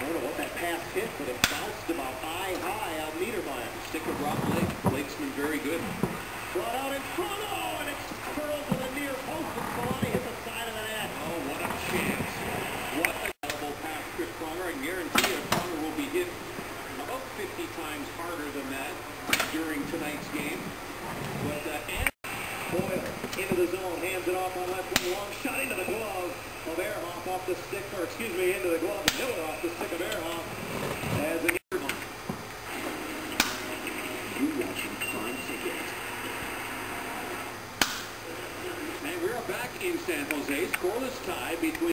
I don't know what that pass hit, but it bounced about eye high out Niedermayer. Stick of Rob Blake. Blakesman very good. Brought out in front, oh, and it's curled to the near post, and Selanne hit the side of the net. Oh, what a chance. What a elbow pass, Chris Pronger. I guarantee you Pronger will be hit about 50 times harder than that during tonight's game. But, uh, and Boyle into the zone, hands it off on left wing, long shot into the glove of Ehrhoff off the stick, or excuse me, into the glove of Miller off the stick of Ehrhoff. As again, And we're back in San Jose. Scoreless tie between